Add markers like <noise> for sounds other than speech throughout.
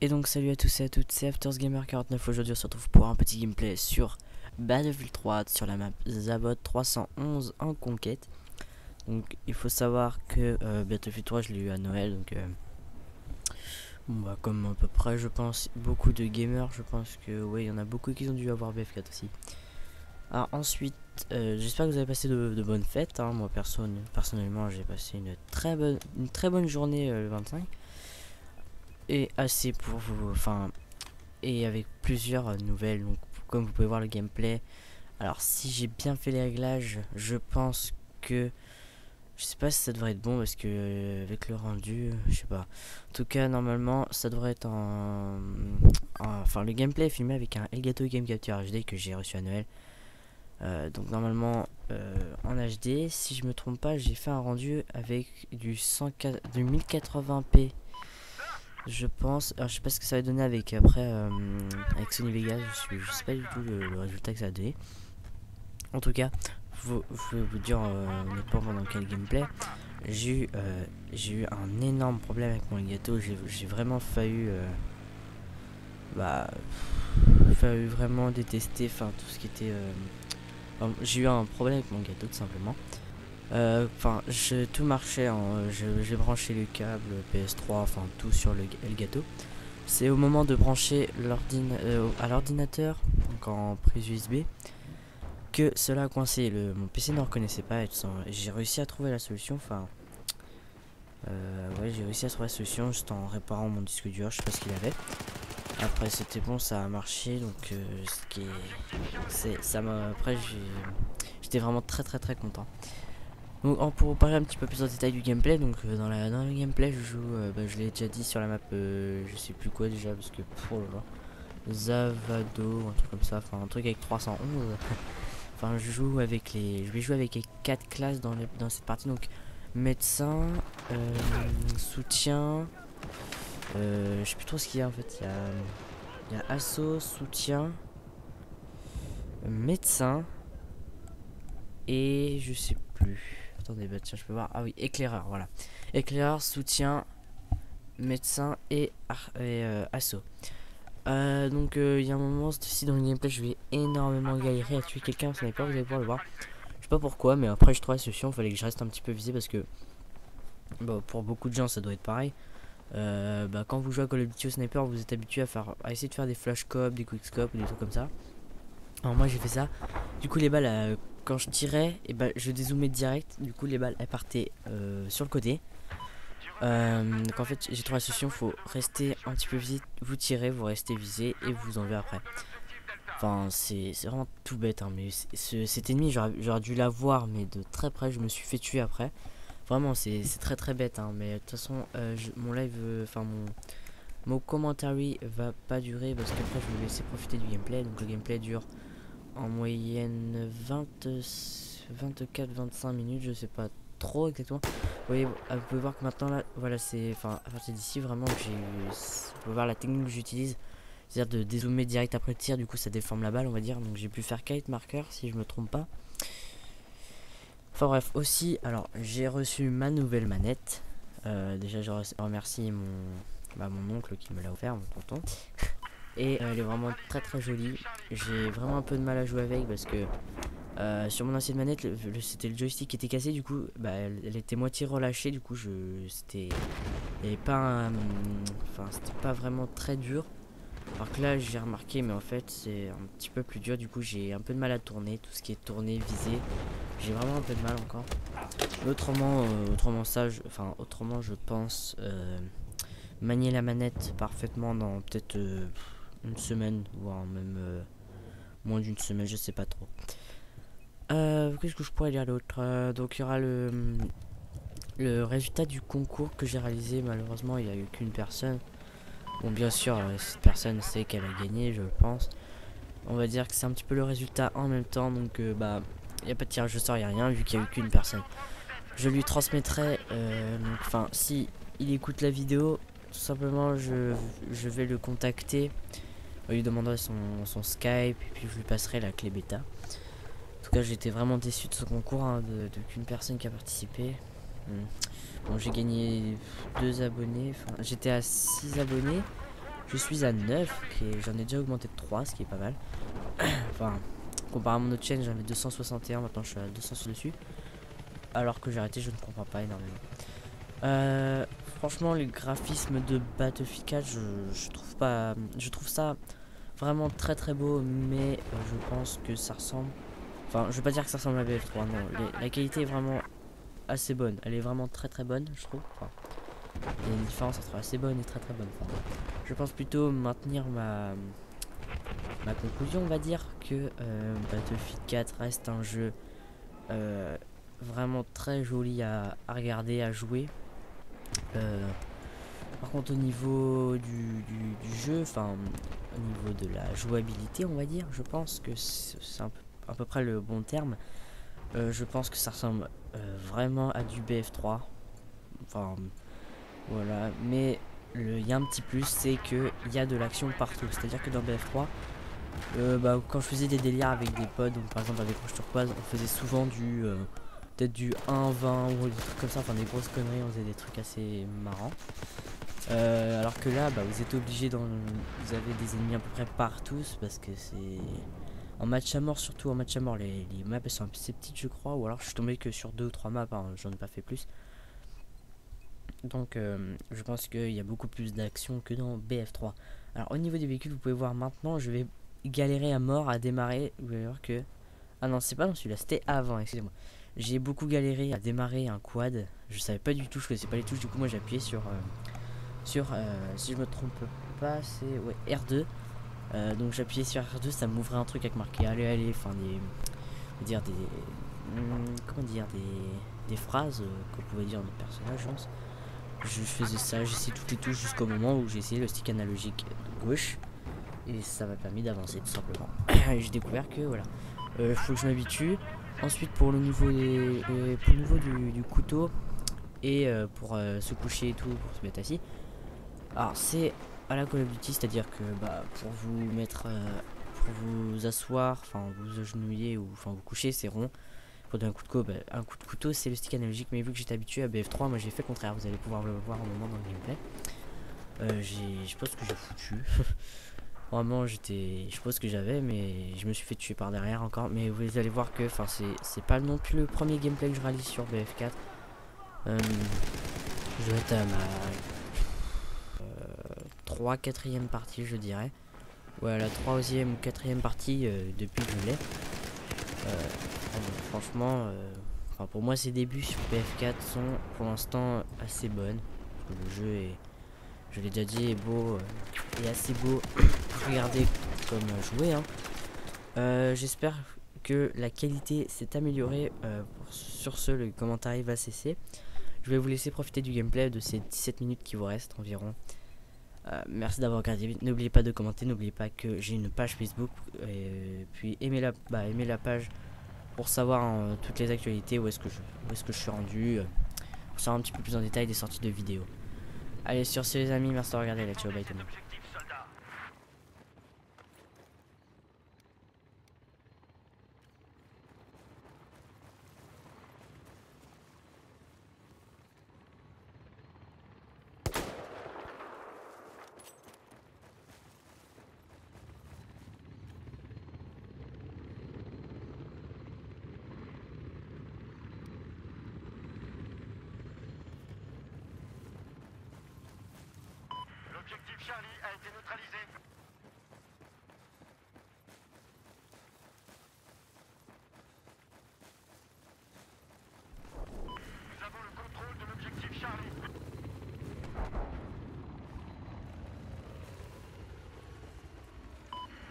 Et donc salut à tous et à toutes, c'est AftersGamer49 aujourd'hui on se retrouve pour un petit gameplay sur Battlefield 3 sur la map Zabot 311 en conquête. Donc il faut savoir que euh, Battlefield 3 je l'ai eu à Noël donc euh, bah, comme à peu près je pense beaucoup de gamers je pense que oui il y en a beaucoup qui ont dû avoir BF4 aussi. Alors ensuite euh, j'espère que vous avez passé de, bonnes fêtes, hein. moi personne, personnellement j'ai passé une très bonne, une très bonne journée le 25 et assez pour vous enfin et avec plusieurs nouvelles. Donc comme vous pouvez voir le gameplay alors si j'ai bien fait les réglages je pense que je sais pas si ça devrait être bon parce que euh, avec le rendu je sais pas. En tout cas normalement ça devrait être en, enfin le gameplay est filmé avec un Elgato Game Capture HD que j'ai reçu à Noël. Euh, donc normalement euh, en HD si je me trompe pas j'ai fait un rendu avec du 104 du 1080p je pense. Alors, je sais pas ce que ça va donner avec après euh, avec Sony Vegas. Je, suis, sais pas du tout le, résultat que ça a donné. En tout cas, je vais vous dire euh, pas pendant quel gameplay. J'ai eu, euh, j'ai eu un énorme problème avec mon gâteau. J'ai vraiment failli. Euh, bah. Failli vraiment détester. Enfin, tout ce qui était. j'ai eu un problème avec mon gâteau tout simplement. Euh, enfin, tout marchait. J'ai branché le câble PS3, enfin tout sur le Elgato. C'est au moment de brancher euh, à l'ordinateur, donc en prise USB, que cela a coincé. Mon PC ne reconnaissait pas J'ai réussi à trouver la solution. Enfin, euh, ouais, j'ai réussi à trouver la solution juste en réparant mon disque dur. Je sais pas ce qu'il avait. Après, c'était bon, ça a marché. Donc, ce qui est, ça m'a. Après, j'étais vraiment très très très content. Donc pour parler un petit peu plus en détail du gameplay, donc euh, dans, la, dans le gameplay je joue, euh, bah, je l'ai déjà dit sur la map, euh, je sais plus quoi déjà parce que pour le Zavado, un truc comme ça, enfin un truc avec 311. <laughs> enfin je joue avec les, je vais jouer avec les 4 classes dans, dans cette partie, donc médecin, soutien, je sais plus trop ce qu'il y a en fait, il y a, il y a assaut, soutien, médecin et je sais plus. Attendez, bah tiens, je peux voir. Ah oui, éclaireur, voilà. Éclaireur, soutien, médecin et, euh, assaut. Euh, donc euh, il y a un moment aussi dans le gameplay je vais énormément galérer à tuer quelqu'un pas vous allez pouvoir le voir je sais pas pourquoi mais après je la solution il fallait que je reste un petit peu visé parce que bon, pour beaucoup de gens ça doit être pareil bah, quand vous jouez à Call of Duty au sniper vous êtes habitué à faire à essayer de faire des flash scopes des quick scopes des trucs comme ça alors moi j'ai fait ça du coup les balles quand je tirais, et eh ben, je dézoomais direct. Du coup, les balles elles partaient euh, sur le côté. Euh, donc en fait, j'ai trouvé la solution. Faut rester un petit peu visé. Vous tirez, vous restez visé et vous enlevez après. Enfin, c'est vraiment tout bête. Hein, mais cet ennemi, j'aurais dû l'avoir, mais de très près, je me suis fait tuer après. Vraiment, c'est très très bête. Hein, mais de toute façon, euh, mon live, enfin mon mon commentary va pas durer parce qu'après je vais laisser profiter du gameplay. Donc le gameplay dure en moyenne 20 24-25 minutes, je sais pas trop exactement. Vous voyez, vous pouvez voir que maintenant là, voilà, c'est, enfin, à partir d'ici vraiment, j'ai, vous pouvez voir la technique que j'utilise, c'est-à-dire de dézoomer direct après le tir. Du coup, ça déforme la balle, on va dire. Donc j'ai pu faire kite marker si je me trompe pas. Enfin bref, aussi, alors j'ai reçu ma nouvelle manette. Euh, déjà, je remercie mon, bah, mon oncle qui me l'a offert, mon tonton. <laughs> Et euh, elle est vraiment très très jolie. J'ai vraiment un peu de mal à jouer avec parce que euh, sur mon ancienne manette, c'était le joystick qui était cassé. Du coup, bah, elle, était moitié relâchée. Du coup, je c'était pas enfin c'était pas vraiment très dur. Alors que là, j'ai remarqué, mais en fait, c'est un petit peu plus dur. Du coup, j'ai un peu de mal à tourner. Tout ce qui est tourné, visé, j'ai vraiment un peu de mal encore. autrement, euh, autrement ça, enfin autrement, je pense manier la manette parfaitement dans peut-être une semaine, voire même euh, moins d'une semaine, je sais pas trop. Euh, Qu'est-ce que je pourrais dire d'autre euh, Donc il y aura le, le résultat du concours que j'ai réalisé. Malheureusement, il n'y a eu qu'une personne. Bon, bien sûr, euh, cette personne sait qu'elle a gagné, je pense. On va dire que c'est un petit peu le résultat en même temps. Donc, bah, il n'y a pas de tirage au sort, il n'y a rien, vu qu'il n'y a eu qu'une personne. Je lui transmettrai, enfin, si il écoute la vidéo, tout simplement, je, je vais le contacter on lui demanderai son, son, Skype et puis je lui passerai la clé bêta. En tout cas, j'étais vraiment déçu de ce concours, hein, de, qu'une personne qui a participé. Hmm. Bon, j'ai gagné deux abonnés, j'étais à 6 abonnés. Je suis à 9, et j'en ai déjà augmenté de 3, ce qui est pas mal. <coughs> enfin, comparé à mon autre chaîne, j'avais 261, maintenant je suis à 200 dessus. Alors que j'ai arrêté, je ne comprends pas énormément. Euh, franchement, les graphismes de Battlefield 4, je, trouve pas, je trouve ça vraiment très très beau, mais euh, je pense que ça ressemble. Enfin, je veux pas dire que ça ressemble à BF3, non. la qualité est vraiment assez bonne. Elle est vraiment très très bonne, je trouve. il y a une différence entre assez bonne et très très bonne. je pense plutôt maintenir ma conclusion, on va dire que euh, Battlefield 4 reste un jeu euh, vraiment très joli à, regarder, à jouer. Par contre, au niveau du, jeu, enfin, au niveau de la jouabilité, on va dire, je pense que c'est à peu près le bon terme. je pense que ça ressemble vraiment à du BF3. Enfin, voilà. Mais il y a un petit plus, c'est que il y a de l'action partout. C'est-à-dire que dans BF3, euh, bah, quand je faisais des délires avec des potes, donc par exemple avec Roche Turquoise, on faisait souvent du euh, peut-être du 1-20 ou des trucs comme ça, enfin des grosses conneries, on faisait des trucs assez marrants. Euh, alors que là, bah, vous êtes obligé dans, vous avez des ennemis à peu près partout parce que c'est en match à mort, surtout en match à mort, les, maps elles sont assez petites, je crois, ou alors je suis tombé que sur deux ou trois maps, hein, j'en ai pas fait plus. Donc, je pense qu'il y a beaucoup plus d'action que dans BF3. Alors, au niveau des véhicules, vous pouvez voir maintenant, je vais galérer à mort à démarrer. Vous allez voir que. Ah non, c'est pas dans celui-là, c'était avant, excusez-moi. J'ai beaucoup galéré à démarrer un quad. Je savais pas du tout, je connaissais pas les touches. Du coup, moi appuyé sur. Euh, sur. Euh, si je me trompe pas, c'est. Ouais, R2. Euh, donc j'appuyais sur R2, ça m'ouvrait un truc avec marqué allez, allez. Enfin, des. dire des. Hmm, comment dire Des, des phrases qu'on pouvait dire notre personnage, je pense. Je faisais ça, j'essayais toutes les touches jusqu'au moment où j'ai essayé le stick analogique gauche et ça m'a permis d'avancer tout simplement. <coughs> J'ai découvert que voilà, euh, faut que je m'habitue. Ensuite pour le niveau euh, du, couteau et euh, pour se coucher et tout, pour se mettre assis. Alors c'est à la Call of Duty, c'est-à-dire que bah, pour vous mettre, pour vous asseoir, enfin vous agenouiller ou enfin vous coucher, c'est rond. Pour un coup de couteau, bah, un coup de couteau c'est le stick analogique, mais vu que j'étais habitué à BF3, moi j'ai fait le contraire. Vous allez pouvoir le voir au moment dans le gameplay. je pense que j'ai foutu. <laughs> Vraiment, j'étais. Je pense que j'avais, mais je me suis fait tuer par derrière encore. Mais vous allez voir que enfin c'est pas non plus le premier gameplay que je réalise sur BF4. Euh, je vais être à ma 3 4 e partie, je dirais. Ouais, la 3 e ou 4 e partie euh, depuis que je l'ai. Euh, franchement, enfin pour moi, ces débuts sur BF4 sont pour l'instant assez bonnes. Le jeu est je l'ai déjà dit, est beau euh, et assez beau <coughs> à regarder comme jouer. Hein. Euh, j'espère que la qualité s'est améliorée. Euh, sur ce, le commentaire va cesser. Je vais vous laisser profiter du gameplay de ces 17 minutes qui vous restent environ. merci d'avoir regardé. N'oubliez pas de commenter, n'oubliez pas que j'ai une page Facebook. Puis aimez la, bah, aimez la page pour savoir toutes les actualités, où est-ce que, je, est que je suis rendu. pour savoir un petit peu plus en détail des sorties de vidéos. Allez, sur ce les amis, merci de regarder, la ciao, bye tout le monde. Charlie a été neutralisé. Nous avons le contrôle de l'objectif Charlie.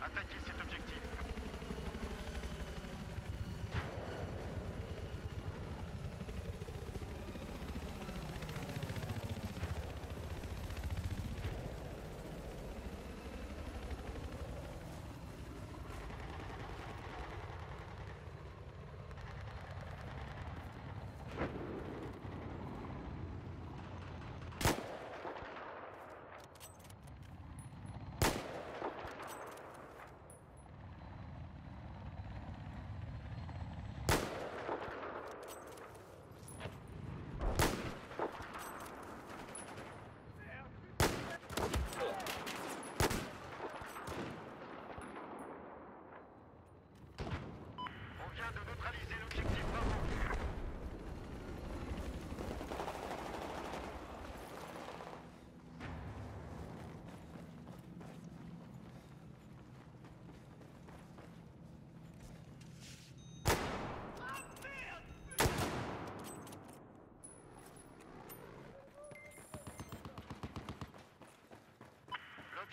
Attaquez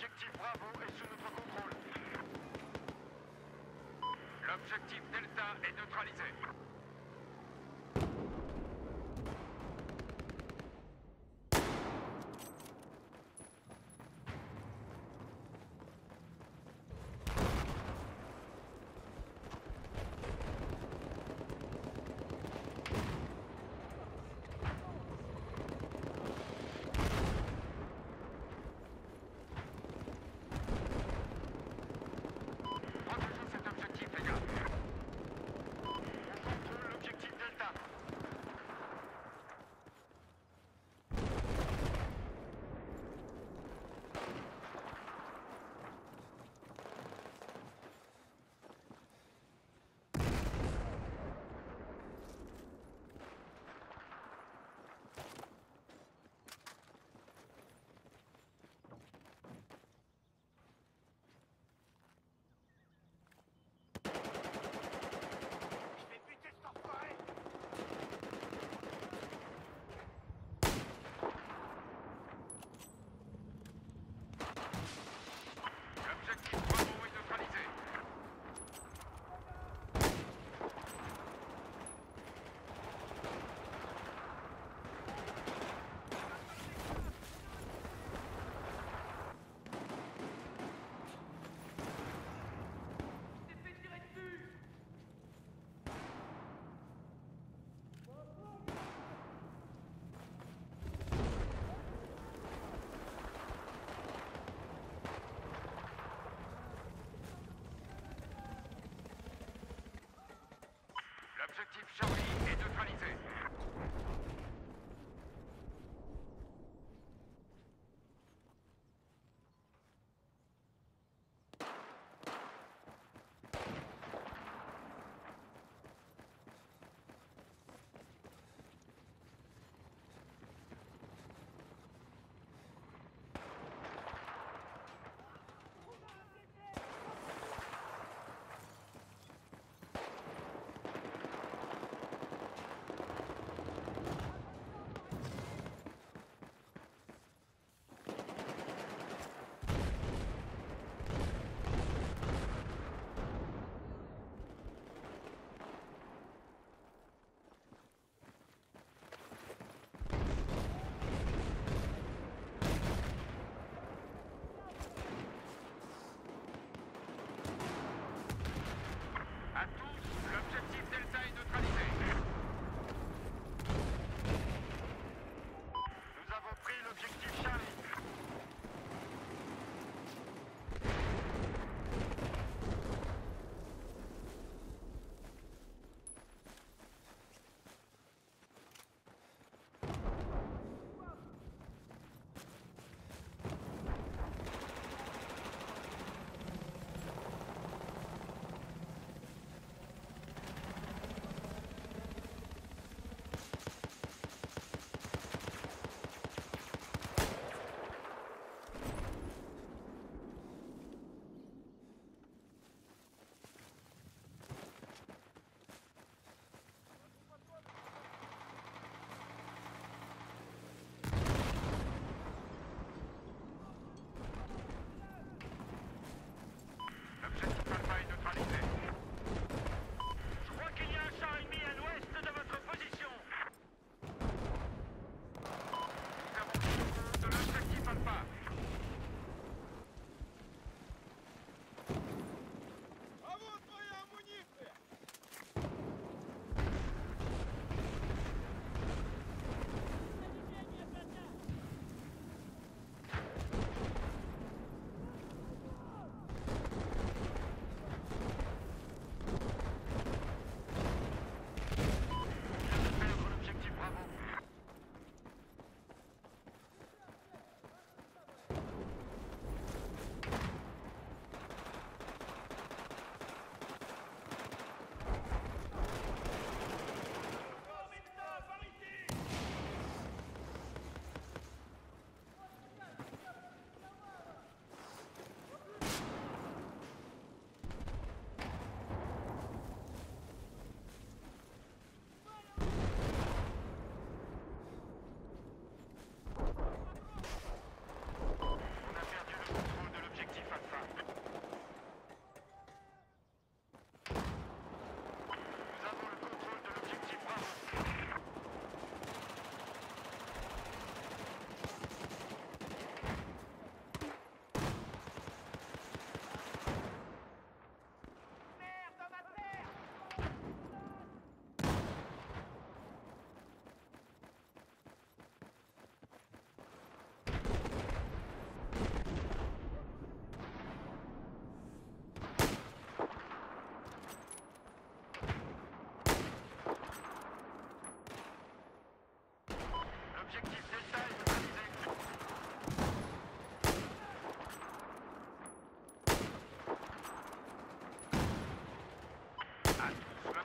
L'objectif Bravo est sous notre contrôle. L'objectif Delta est neutralisé. L'objectif Charlie est neutralisé.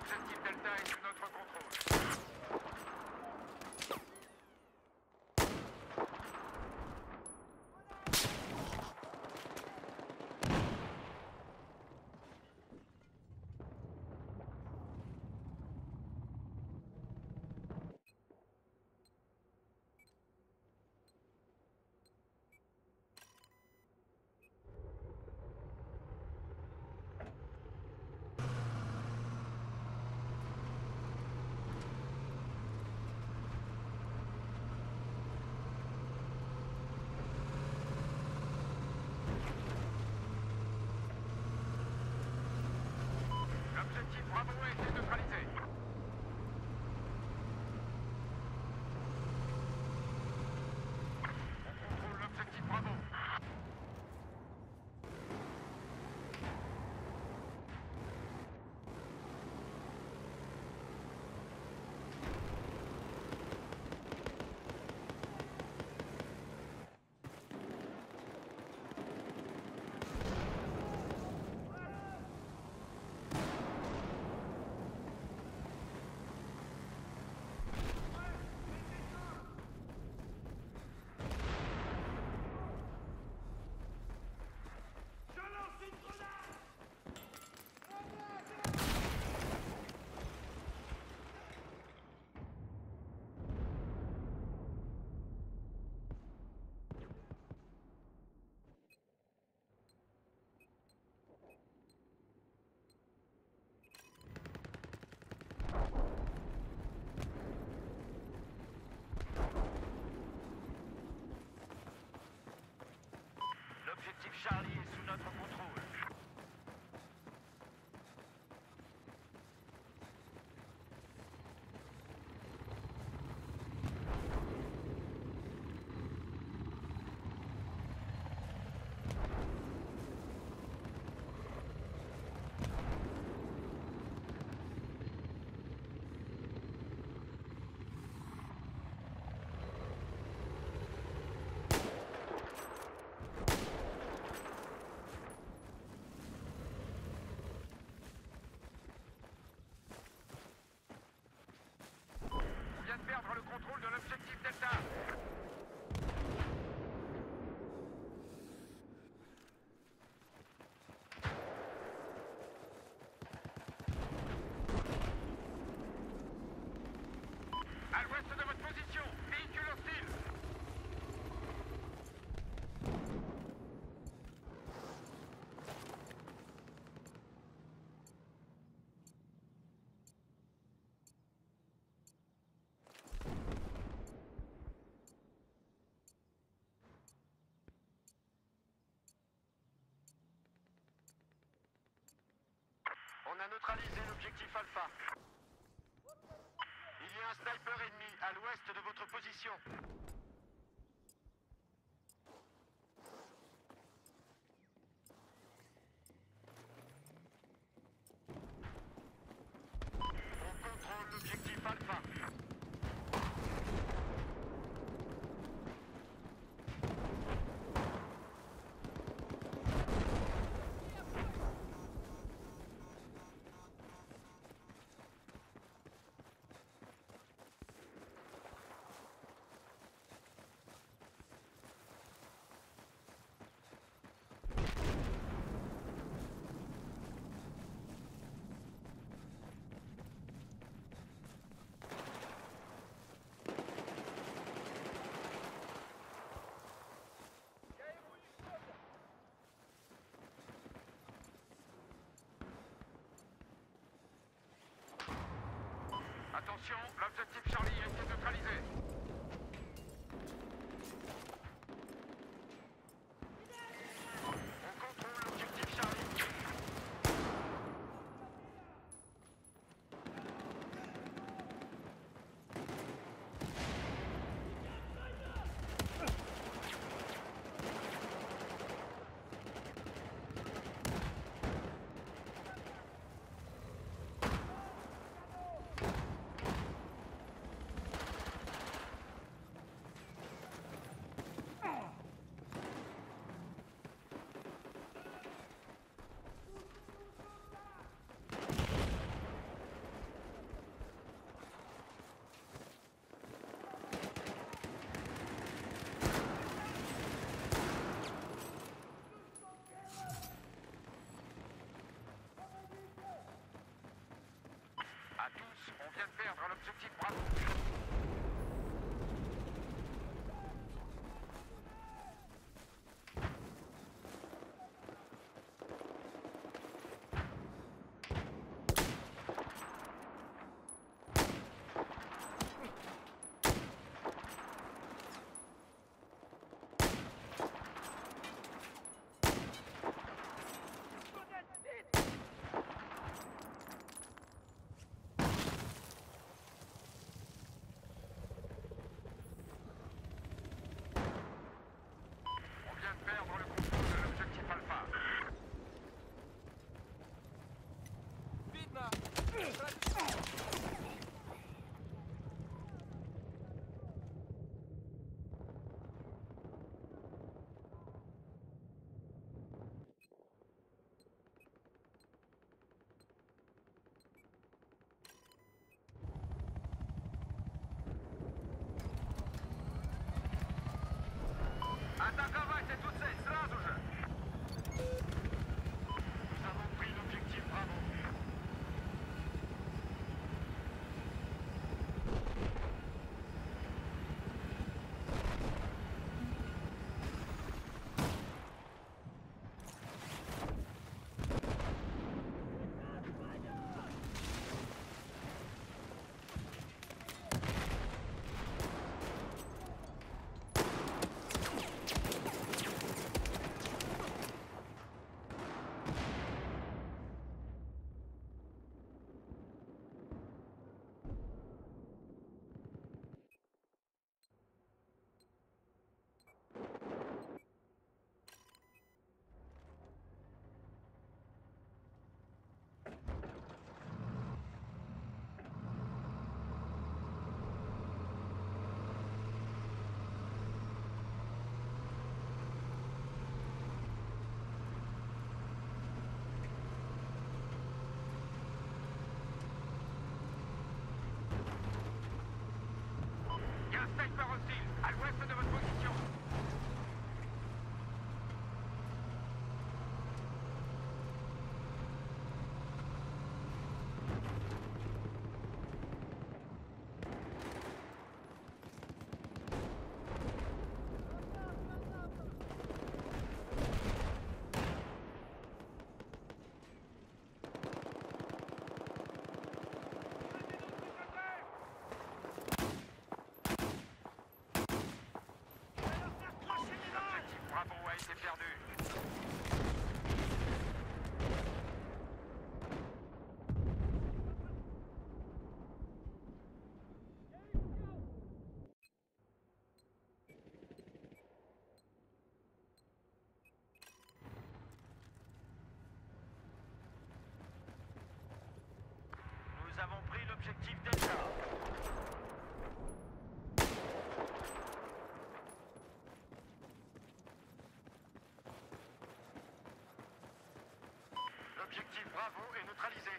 Objectif Delta est L'objectif Bravo a été neutralisé. On contrôle l'objectif Bravo. L'objectif Charlie est sous notre contrôle. On vient de perdre le contrôle de l'objectif Delta. À l'ouest de votre position, véhicule hostile. On a neutralisé l'objectif Alpha. Il y a un sniper ennemi à l'ouest de votre position. On contrôle l'objectif Alpha. L'objectif Charlie a été neutralisé. Objectif déjà. L'objectif Bravo est neutralisé.